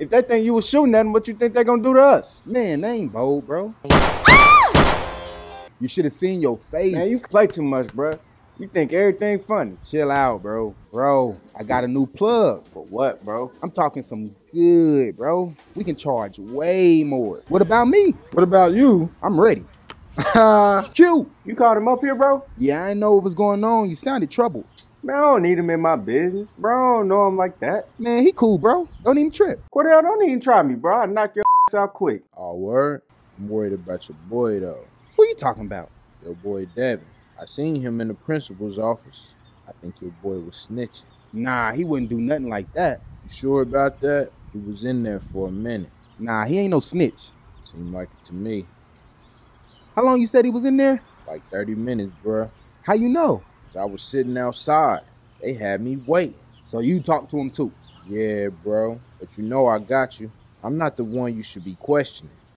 If they think you was shooting at them, what you think they gonna do to us? Man, they ain't bold, bro. Ah! you should have seen your face. Man, you play too much, bro. You think everything funny. Chill out, bro. Bro, I got a new plug. For what, bro? I'm talking some good, bro. We can charge way more. What about me? What about you? I'm ready. Q. You called him up here, bro? Yeah, I know what was going on. You sounded troubled. Man, I don't need him in my business. Bro, I don't know him like that. Man, he cool, bro. Don't even trip. Cordell, don't even try me, bro. I'll knock your ass out quick. Oh, word? I'm worried about your boy, though. Who you talking about? Your boy, Devin. I seen him in the principal's office. I think your boy was snitching. Nah, he wouldn't do nothing like that. You sure about that? He was in there for a minute. Nah, he ain't no snitch. Seemed like it to me. How long you said he was in there? Like 30 minutes, bruh. How you know? I was sitting outside. They had me wait. So you talked to him too. Yeah, bro. But you know I got you. I'm not the one you should be questioning.